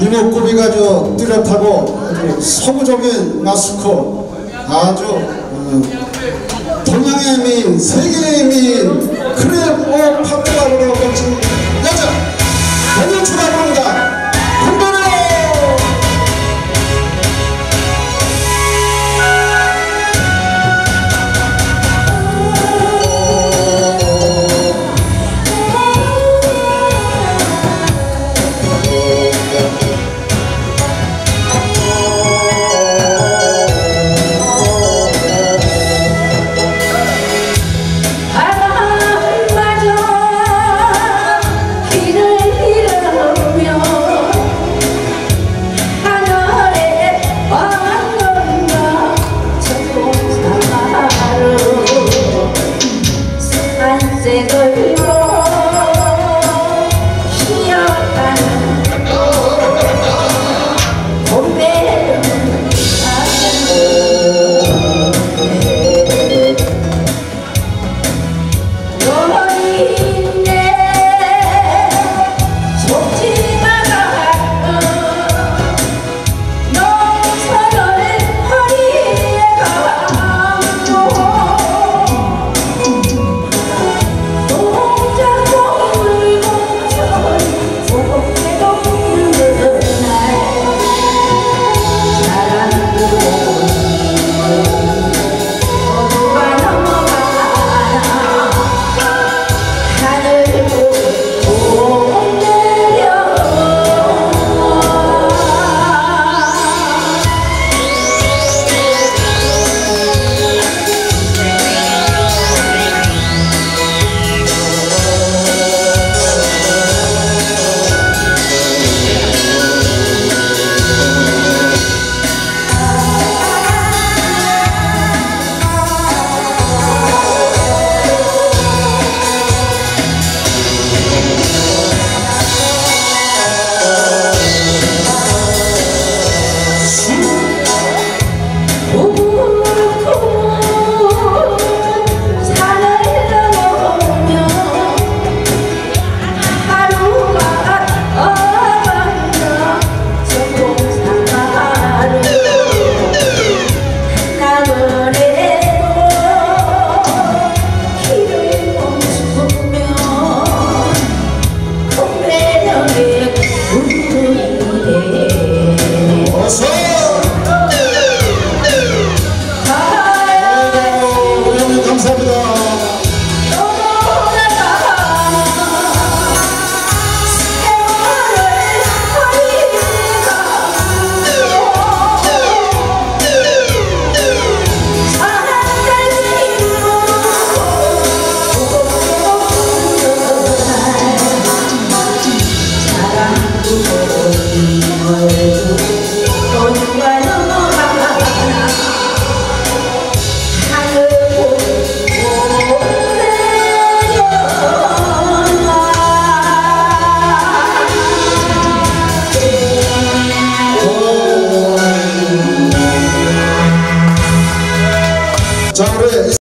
이목구비가 저 뚜렷하고 아주 서구적인 마스크 아주 어, 동양의 미인 세계의 미인 크레오 파트라로 멋진 여자 변현주라고 합니다 Taurus.